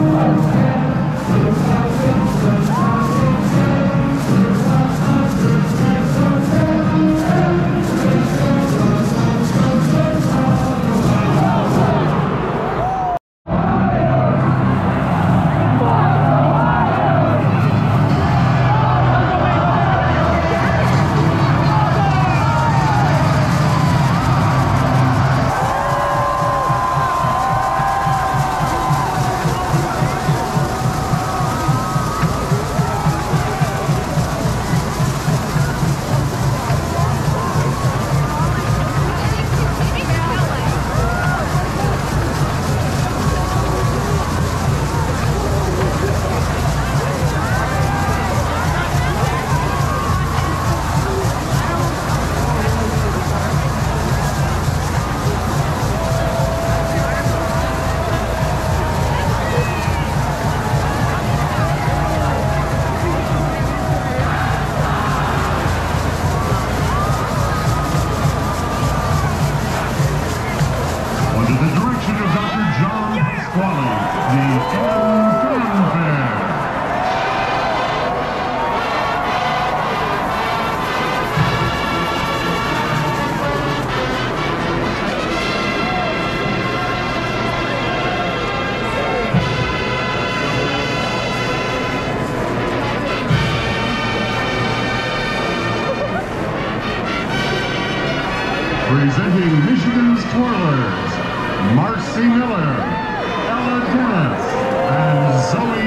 now. Presenting Michigan's Twirlers, Marcy Miller, Ella Dennis, and Zoe